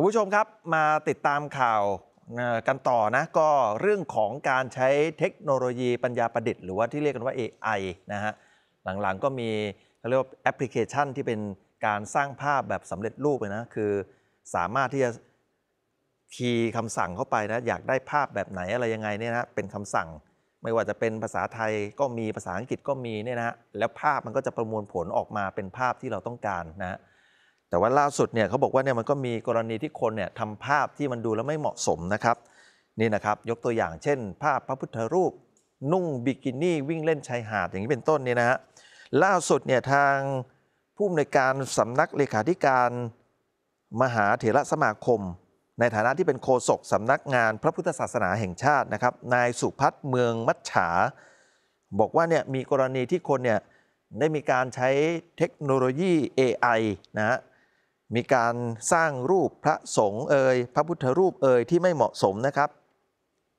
คุณผู้ชมครับมาติดตามข่าวกันต่อนะก็เรื่องของการใช้เทคโนโลยีปัญญาประดิษฐ์หรือว่าที่เรียกกันว่า AI นะฮะหลังๆก็มีเขาเรียกว่าแอปพลิเคชันที่เป็นการสร้างภาพแบบสำเร็จรูปเลยนะคือสามารถที่จะคีย์คำสั่งเข้าไปนะอยากได้ภาพแบบไหนอะไรยังไงเนี่ยนะเป็นคำสั่ง ไม่ว่าจะเป็นภาษาไทยก็มีภาษาอังกฤษก็มีเนี่ยนะฮะแล้วภาพมันก็จะประมวลผลออกมาเป็นภาพที่เราต้องการนะฮะ แต่ว่าล่าสุดเนี่ยเขาบอกว่าเนี่ยมันก็มีกรณีที่คนเนี่ยทำภาพที่มันดูแล้วไม่เหมาะสมนะครับนี่นะครับยกตัวอย่างเช่น ภาพพระพุทธรูป นุ่งบิกินี่วิ่งเล่นชายหาดอย่างนี้เป็นต้นเนี่ยนะฮะล่าสุดเนี่ยทางผู้อำนวยการสำนักเลขาธิการมหาเถรสมาคม ในฐานะที่เป็นโฆษกสำนักงานพระพุทธศาสนาแห่งชาตินะครับนายสุพัฒน์เมืองมัจฉา บอกว่าเนี่ยมีกรณีที่คนเนี่ยได้มีการใช้เทคโนโลยี AI นะฮะ มีการสร้างรูปพระสงฆ์เอ่ยพระพุทธรูปเอ่ยที่ไม่เหมาะสมนะครับ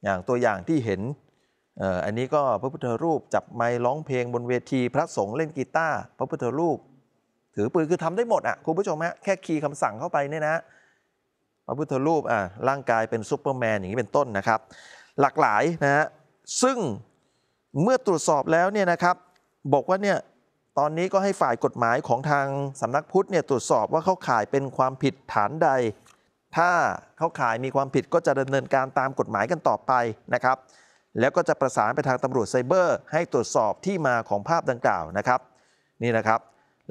อย่างตัวอย่างที่เห็นอันนี้ก็พระพุทธรูปจับไมค์ร้องเพลงบนเวที พระสงฆ์เล่นกีตาร์พระพุทธรูป ถือปืนคือทำได้หมดอะคุณผู้ชมฮะแค่คีย์คำสั่งเข้าไปเนี่ยนะพระพุทธรูปอะร่างกายเป็นซูเปอร์แมนอย่างนี้เป็นต้นนะครับ หลากหลายนะฮะซึ่งเมื่อตรวจสอบแล้วเนี่ยนะครับ บอกว่าเนี่ย ตอนนี้ก็ให้ฝ่ายกฎหมายของทางสำนักพุทธเนี่ยตรวจสอบว่าเข้าข่ายเป็นความผิดฐานใด ถ้าเข้าข่ายมีความผิดก็จะดำเนินการตามกฎหมายกันต่อไปนะครับ แล้วก็จะประสานไปทางตำรวจไซเบอร์ ให้ตรวจสอบที่มาของภาพดังกล่าวนะครับ นี่นะครับ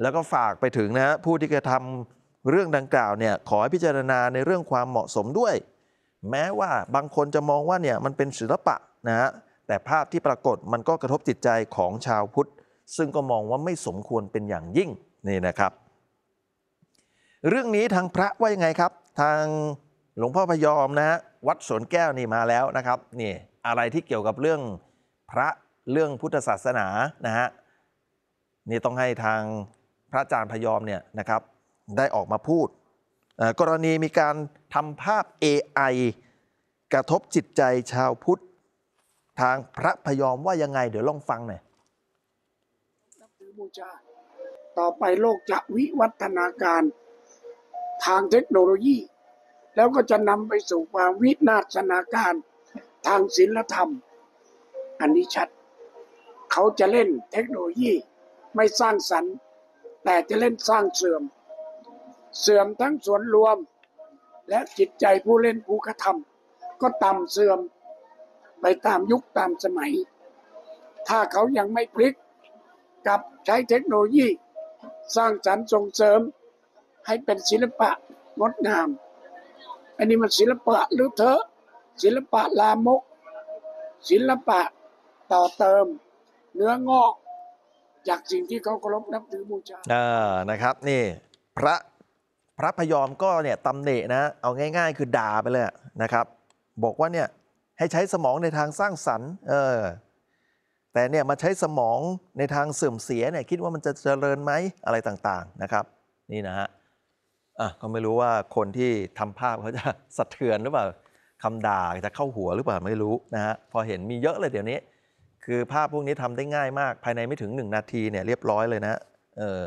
แล้วก็ฝากไปถึงนะฮะผู้ที่กระทำเรื่องดังกล่าวเนี่ยขอให้พิจารณาในเรื่องความเหมาะสมด้วย แม้ว่าบางคนจะมองว่าเนี่ยมันเป็นศิลปะนะฮะแต่ภาพที่ปรากฏมันก็กระทบจิตใจของชาวพุทธ ซึ่งก็มองว่าไม่สมควรเป็นอย่างยิ่งนี่นะครับ เรื่องนี้ทางพระว่ายังไงครับ ทางหลวงพ่อพยอมนะฮะวัดสวนแก้วนี่มาแล้วนะครับนี่อะไรที่เกี่ยวกับเรื่องพระเรื่องพุทธศาสนานะฮะนี่ต้องให้ทางพระอาจารย์พยอมเนี่ยนะครับได้ออกมาพูด กรณีมีการทำภาพ AI กระทบจิตใจชาวพุทธ ทางพระพยอมว่ายังไง เดี๋ยวลองฟังหน่อยูชา ต่อไปโลกจะวิวัฒนาการทางเทคโนโลยี แล้วก็จะนำไปสู่ความวินาศนาการทางศิลธรรม อันนี้ชัด เขาจะเล่นเทคโนโลยีไม่สร้างสรรค์ แต่จะเล่นสร้างเสื่อม เสื่อมทั้งส่วนรวม และจิตใจผู้เล่นผู้กระทำก็ต่ำเสื่อมไปตามยุคตามสมัย ถ้าเขายังไม่พลิก กับใช้เทคโนโลยี สร้างสรรค์ส่งเสริม ให้เป็นศิลปะงดงาม อันนี้มันศิลปะหรือเถอะศิลปะลามก ศิลปะต่อเติม เนื้องอก จากสิ่งที่เขาเคารพนับถือบูชาเออนะครับ นี่พระพระพยอมก็เนี่ยตำหนินะ เอาง่าย ๆ คือด่าไปเลยนะครับ บอกว่าเนี่ยให้ใช้สมองในทางสร้างสรรค์ เออ แต่เนี่ยมาใช้สมองในทางเสื่อมเสียเนี่ยคิดว่ามันจะเจริญไหมอะไรต่างๆนะครับ นี่นะฮะอะก็ไม่รู้ว่าคนที่ทำภาพเขาจะสะเทือนหรือเปล่าคำด่าจะเข้าหัวหรือเปล่าไม่รู้นะฮะพอเห็นมีเยอะเลยเดี๋ยวนี้ คือภาพพวกนี้ทำได้ง่ายมาก ภายในไม่ถึงหนึ่งนาทีเนี่ยเรียบร้อยเลยนะเออ